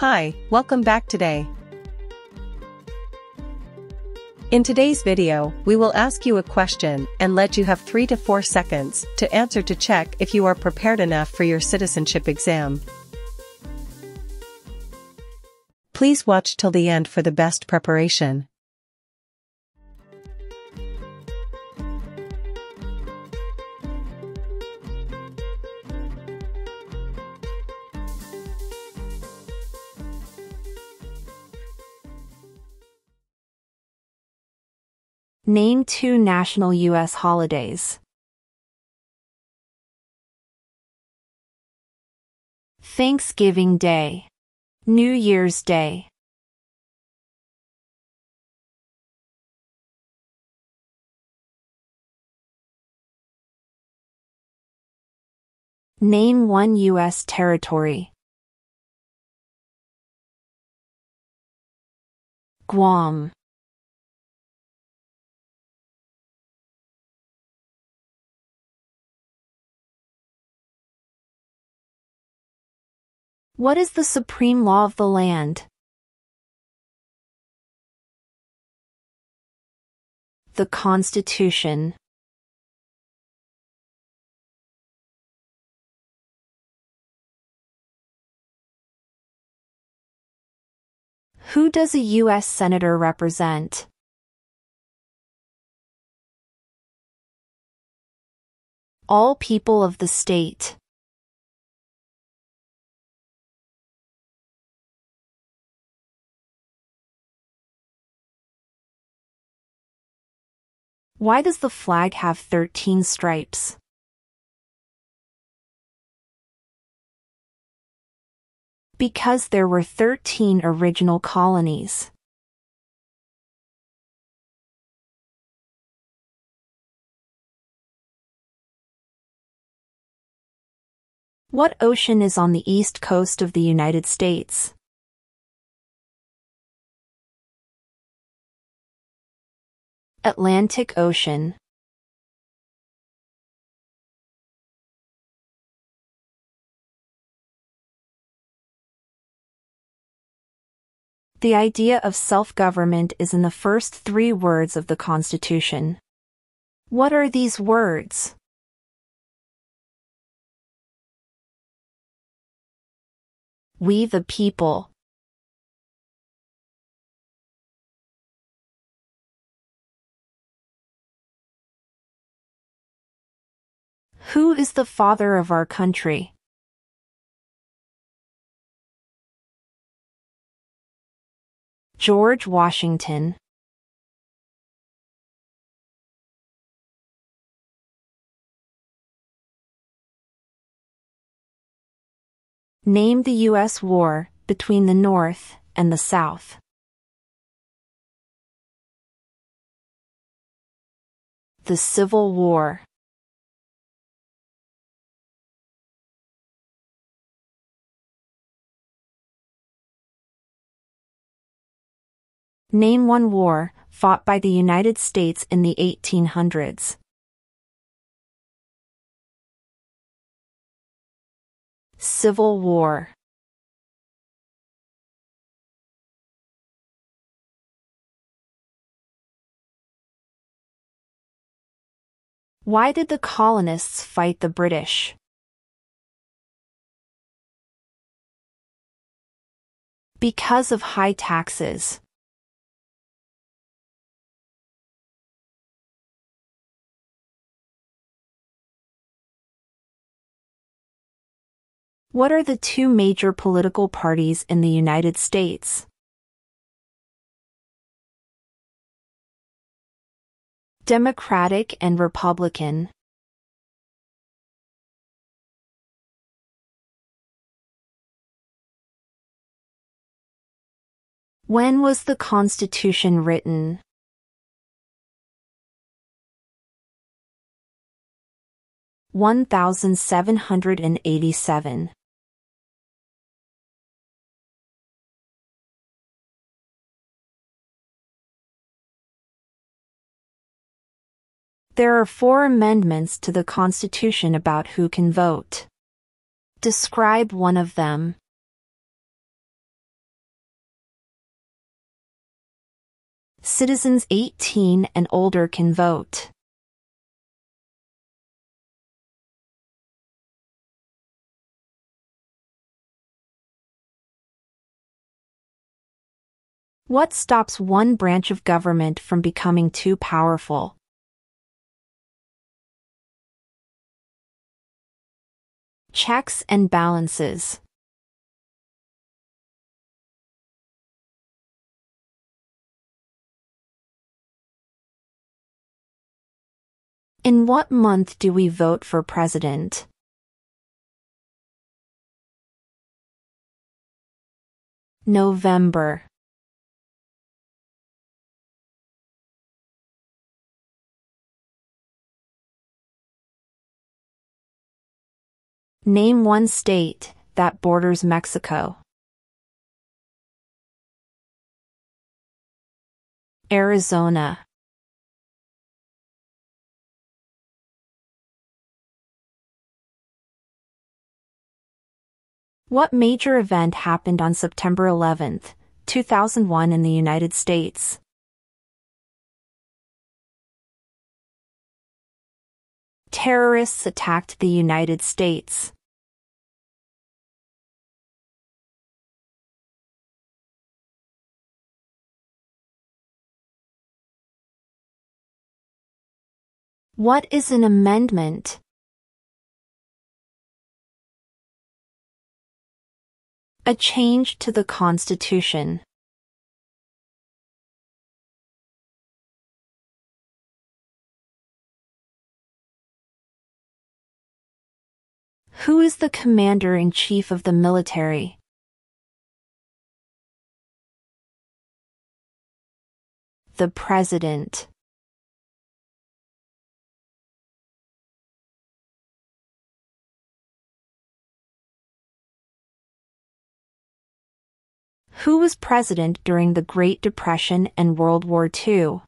Hi, welcome back today. In today's video, we will ask you a question and let you have 3 to 4 seconds to answer to check if you are prepared enough for your citizenship exam. Please watch till the end for the best preparation. Name two national U.S. holidays. Thanksgiving Day. New Year's Day. Name one U.S. territory. Guam. What is the supreme law of the land? The Constitution. Who does a U.S. Senator represent? All people of the state. Why does the flag have 13 stripes? Because there were 13 original colonies. What ocean is on the east coast of the United States? Atlantic Ocean The idea of self-government is in the first three words of the Constitution. What are these words? We the people. Who is the father of our country? George Washington Name the U.S. war between the North and the South. The Civil War Name one war fought by the United States in the 1800s. Civil War Why did the colonists fight the British? Because of high taxes. What are the two major political parties in the United States? Democratic and Republican. When was the Constitution written? One thousand seven hundred and eighty-seven. There are four amendments to the Constitution about who can vote. Describe one of them. Citizens 18 and older can vote. What stops one branch of government from becoming too powerful? Checks and balances. In what month do we vote for president? November. Name one state that borders Mexico. Arizona. What major event happened on September 11, 2001 in the United States? Terrorists attacked the United States. What is an amendment? A change to the Constitution. Who is the commander-in-chief of the military? The President. Who was president during the Great Depression and World War II?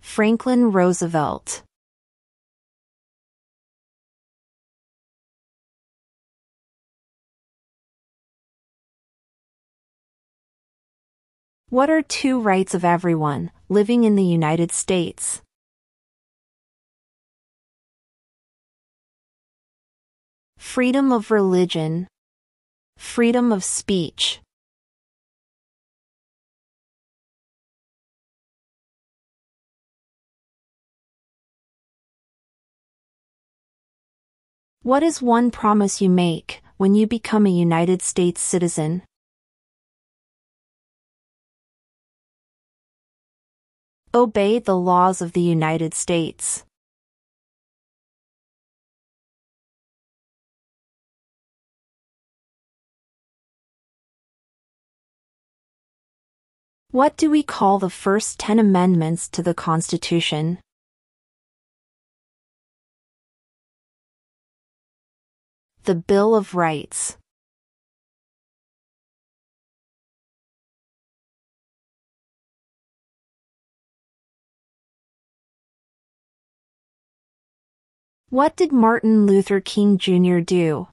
Franklin Roosevelt. What are two rights of everyone living in the United States? Freedom of religion. Freedom of speech. What is one promise you make when you become a United States citizen? Obey the laws of the United States. What do we call the first 10 amendments to the Constitution? The Bill of Rights. What did Martin Luther King Jr. do?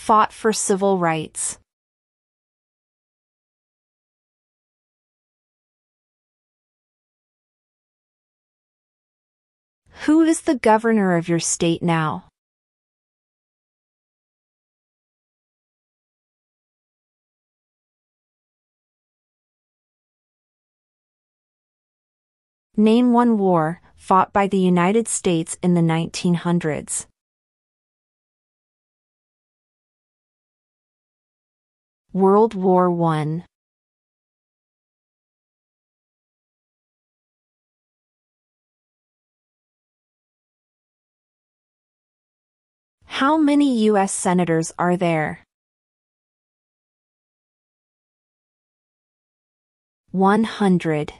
Fought for civil rights. Who is the governor of your state now? Name one war fought by the United States in the 1900s. World War I How many U.S. senators are there? 100.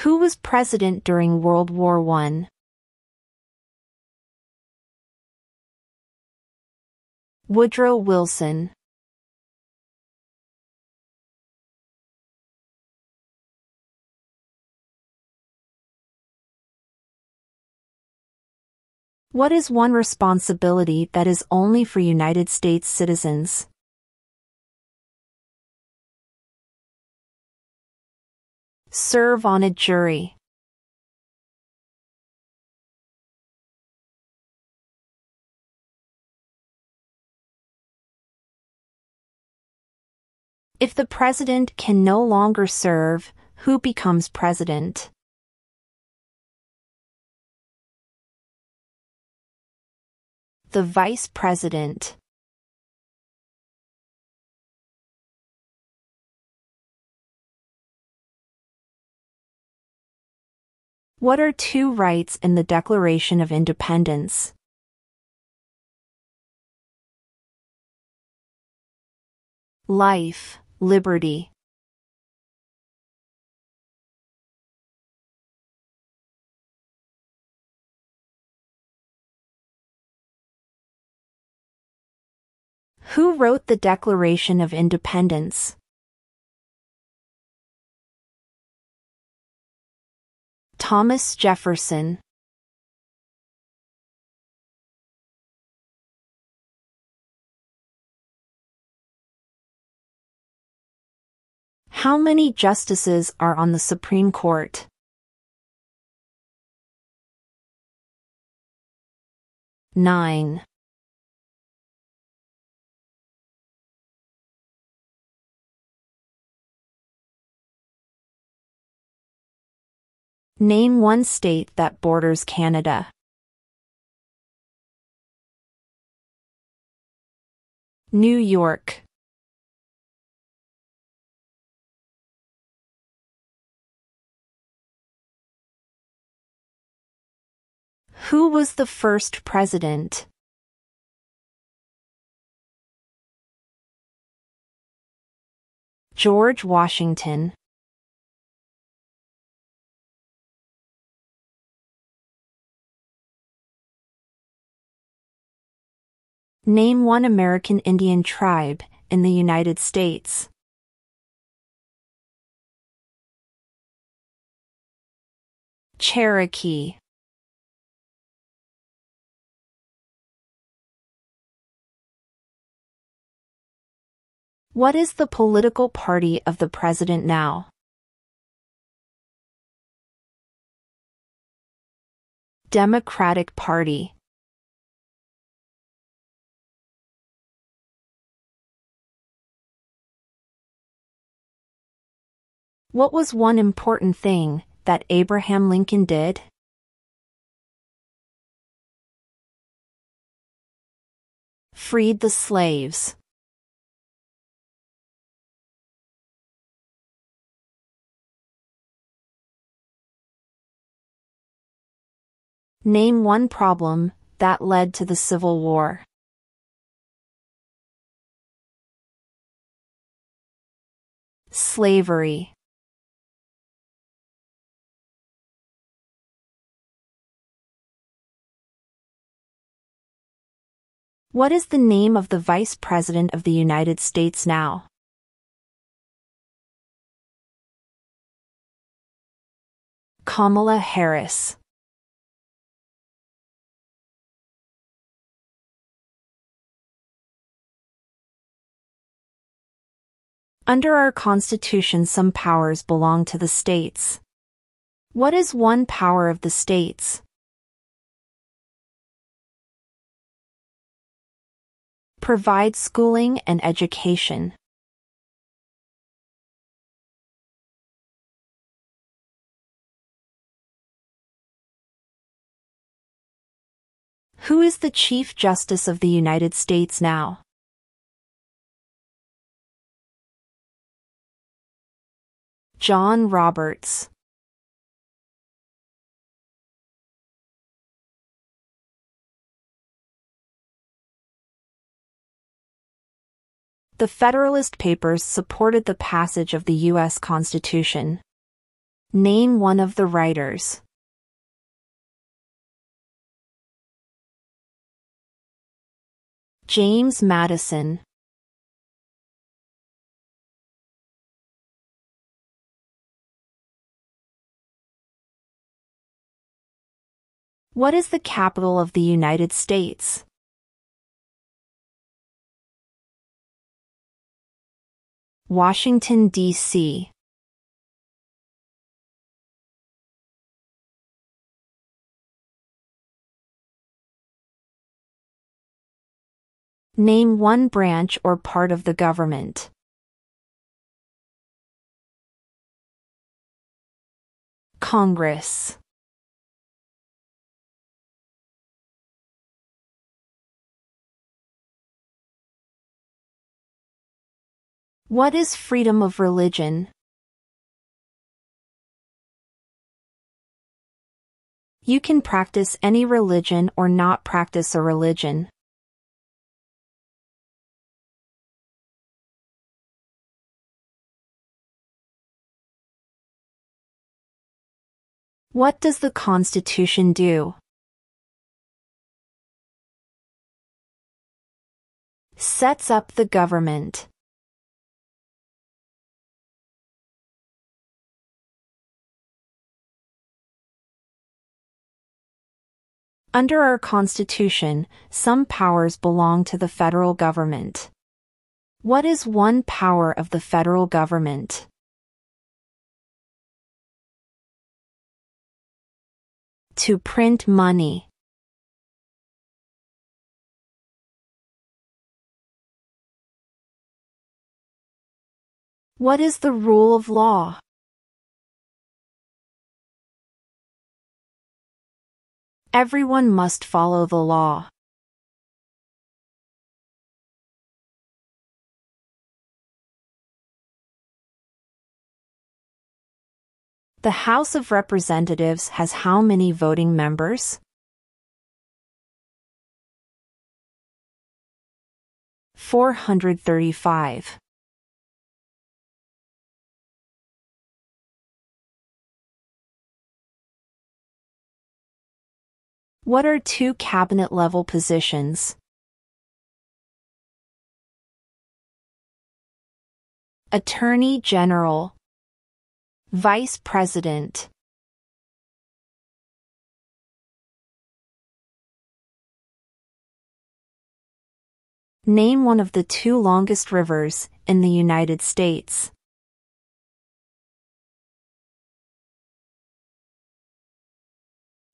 Who was president during World War I? Woodrow Wilson What is one responsibility that is only for United States citizens? Serve on a jury. If the president can no longer serve, who becomes president? The vice president. What are two rights in the Declaration of Independence? Life, liberty. Who wrote the Declaration of Independence? Thomas Jefferson How many justices are on the Supreme Court? Nine. Name one state that borders Canada. New York. Who was the first president? George Washington. Name one American Indian tribe in the United States. Cherokee What is the political party of the president now? Democratic Party What was one important thing that Abraham Lincoln did? Freed the slaves. Name one problem that led to the Civil War. Slavery. What is the name of the Vice President of the United States now? Kamala Harris. Under our Constitution some powers belong to the states. What is one power of the states? Provide schooling and education. Who is the Chief Justice of the United States now? John Roberts The Federalist Papers supported the passage of the U.S. Constitution. Name one of the writers. James Madison What is the capital of the United States? Washington, D.C. Name one branch or part of the government. Congress. What is freedom of religion? You can practice any religion or not practice a religion. What does the Constitution do? Sets up the government. Under our Constitution, some powers belong to the federal government. What is one power of the federal government? To print money. What is the rule of law? Everyone must follow the law. The House of Representatives has how many voting members? Four hundred thirty-five. What are two cabinet level positions? Attorney General Vice President Name one of the two longest rivers in the United States.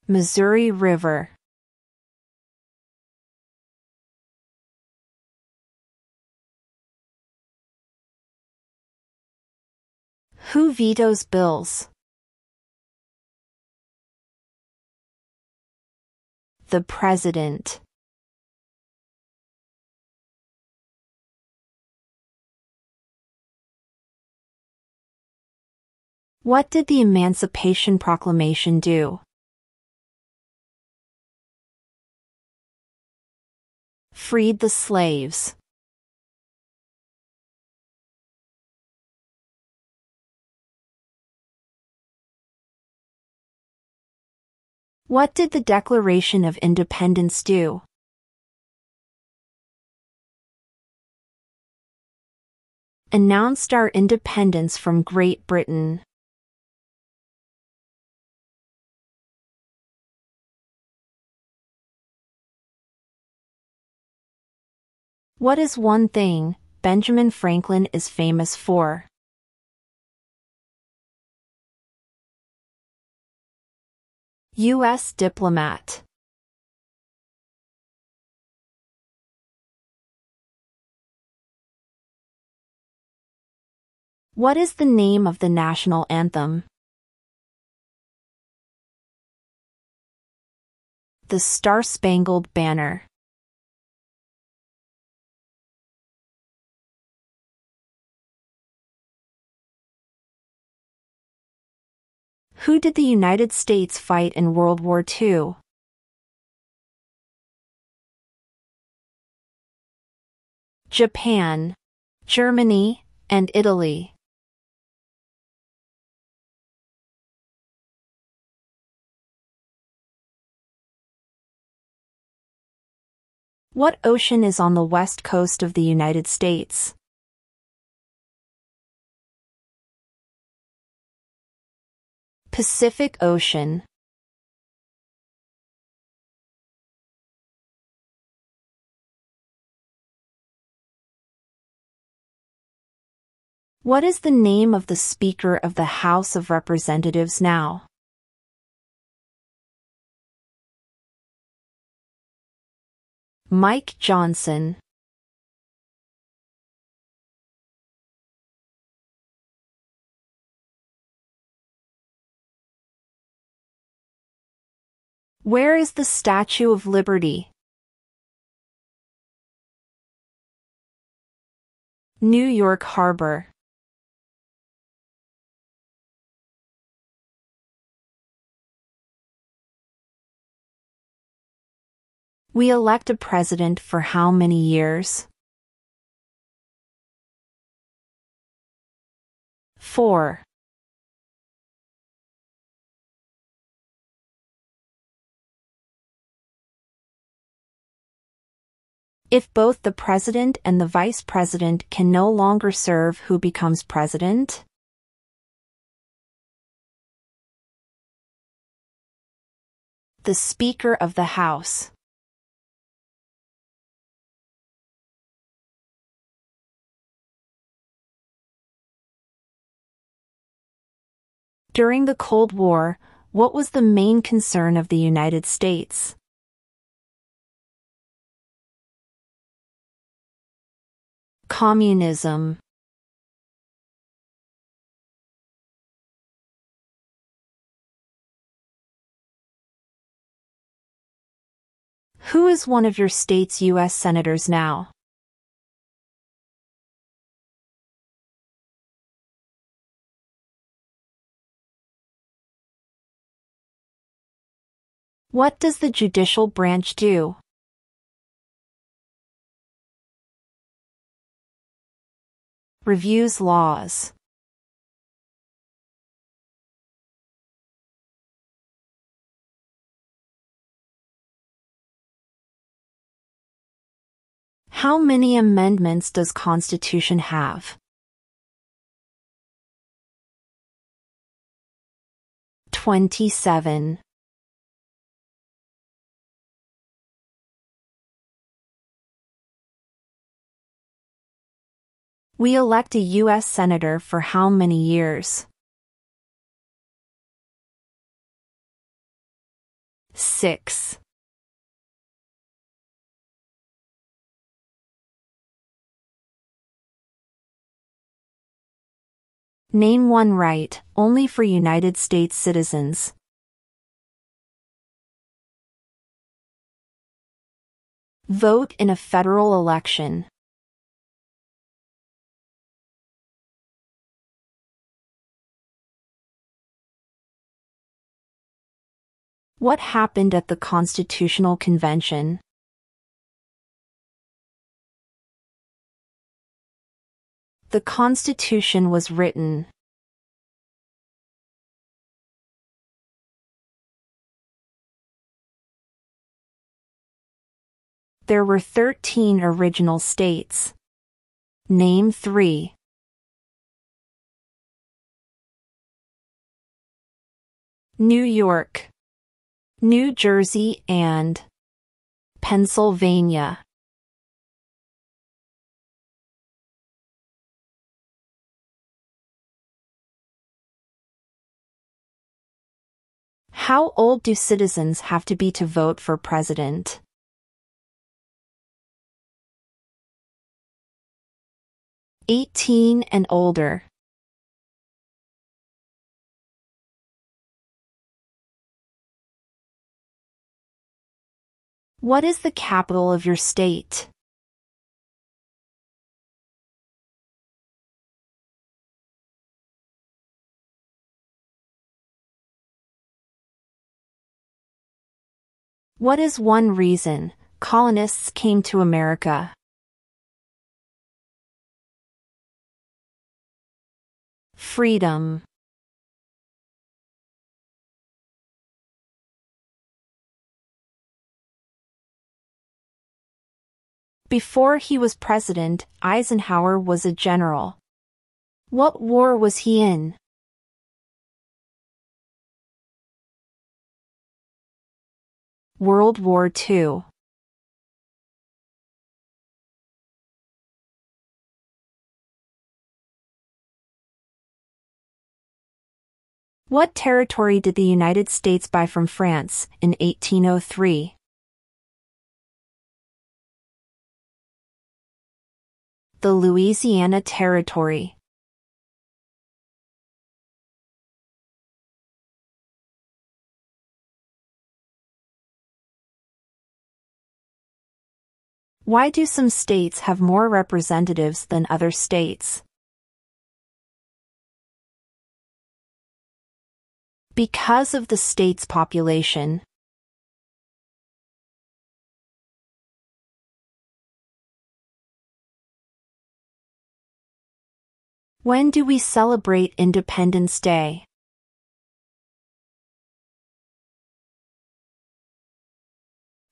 Missouri River Who vetoes bills? The President. What did the Emancipation Proclamation do? Freed the slaves. What did the Declaration of Independence do? Announced our independence from Great Britain. What is one thing Benjamin Franklin is famous for? U.S. diplomat. What is the name of the national anthem? The Star-Spangled Banner. Who did the United States fight in World War II? Japan, Germany, and Italy. What ocean is on the west coast of the United States? Pacific Ocean What is the name of the Speaker of the House of Representatives now? Mike Johnson Where is the Statue of Liberty? New York Harbor We elect a president for how many years? 4. If both the president and the vice president can no longer serve who becomes president? The Speaker of the House. During the Cold War, what was the main concern of the United States? Communism Who is one of your state's U.S. senators now? What does the judicial branch do? Reviews laws. How many amendments does Constitution have? 27. We elect a U.S. Senator for how many years? 6. Name one right, only for United States citizens. Vote in a federal election. What happened at the Constitutional Convention? The Constitution was written. There were 13 original states. Name three. New York New Jersey and Pennsylvania. How old do citizens have to be to vote for president? Eighteen and older. What is the capital of your state? What is one reason colonists came to America? Freedom. Before he was president, Eisenhower was a general. What war was he in? World War II. What territory did the United States buy from France in 1803? The Louisiana Territory. Why do some states have more representatives than other states? Because of the state's population. When do we celebrate Independence Day?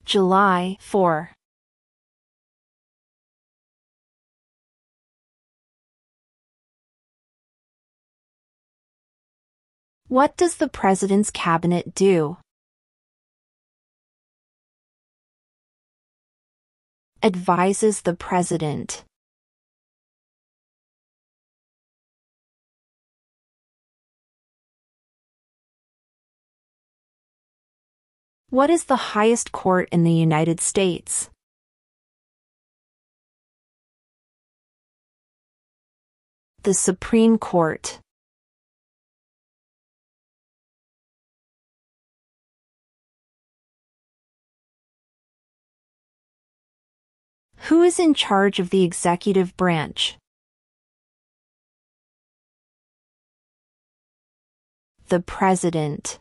July 4. What does the President's Cabinet do? Advises the President. What is the highest court in the United States? The Supreme Court. Who is in charge of the executive branch? The President.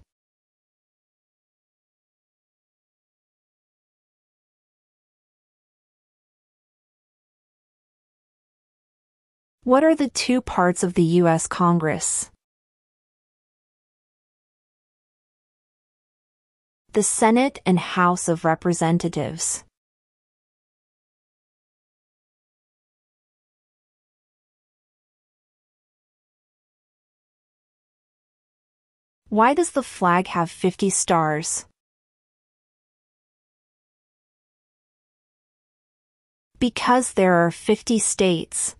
What are the two parts of the U.S. Congress? The Senate and House of Representatives. Why does the flag have 50 stars? Because there are 50 states.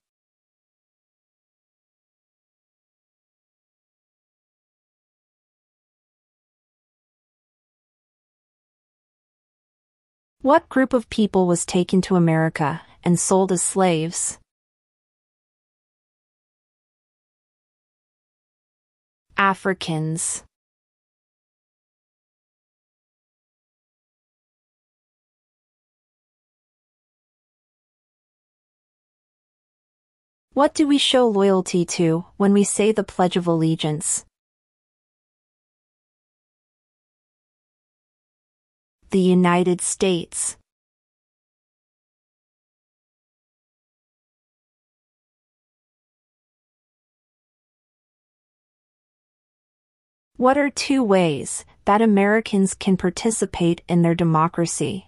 What group of people was taken to America and sold as slaves? Africans. What do we show loyalty to when we say the Pledge of Allegiance? The United States. What are two ways that Americans can participate in their democracy?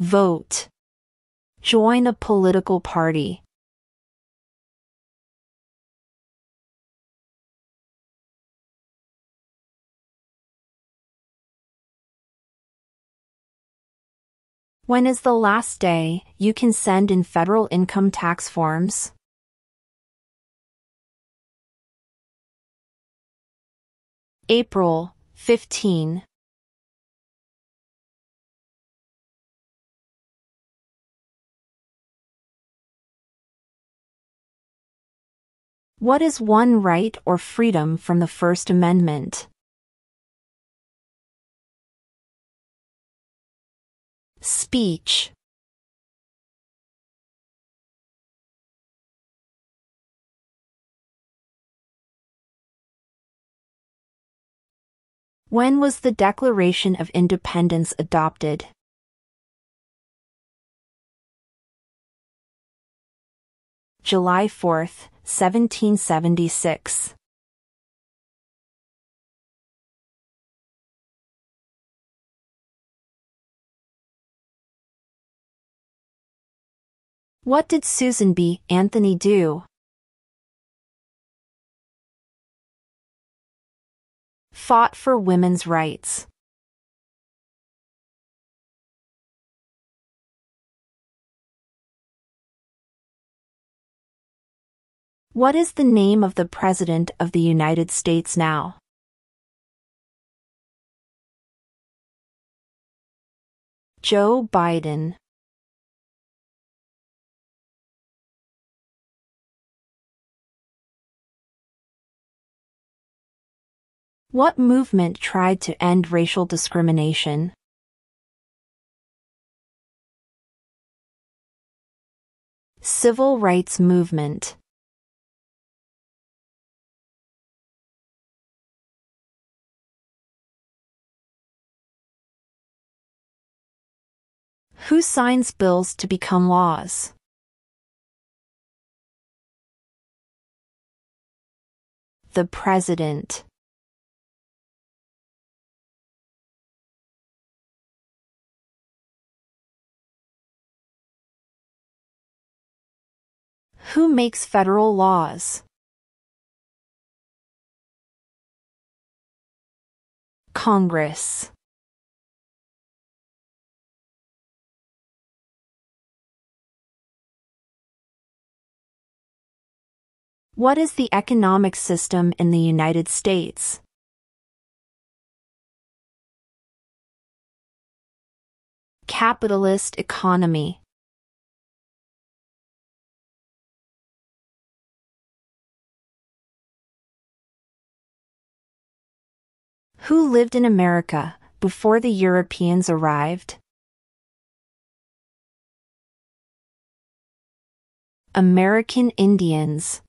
Vote. Join a political party. When is the last day you can send in federal income tax forms? April 15. What is one right or freedom from the First Amendment? Speech When was the Declaration of Independence adopted? July 4, 1776. What did Susan B. Anthony do? Fought for women's rights. What is the name of the President of the United States now? Joe Biden. What movement tried to end racial discrimination? Civil rights movement. Who signs bills to become laws? The President. Who makes federal laws? Congress. What is the economic system in the United States? Capitalist economy. Who lived in America before the Europeans arrived? American Indians.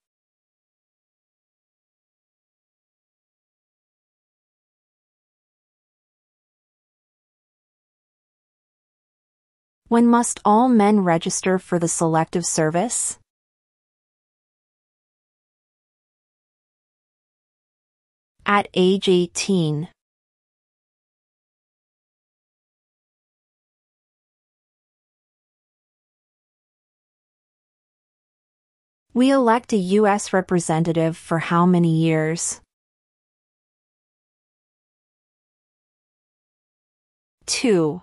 When must all men register for the Selective Service? At age 18. We elect a U.S. representative for how many years? 2.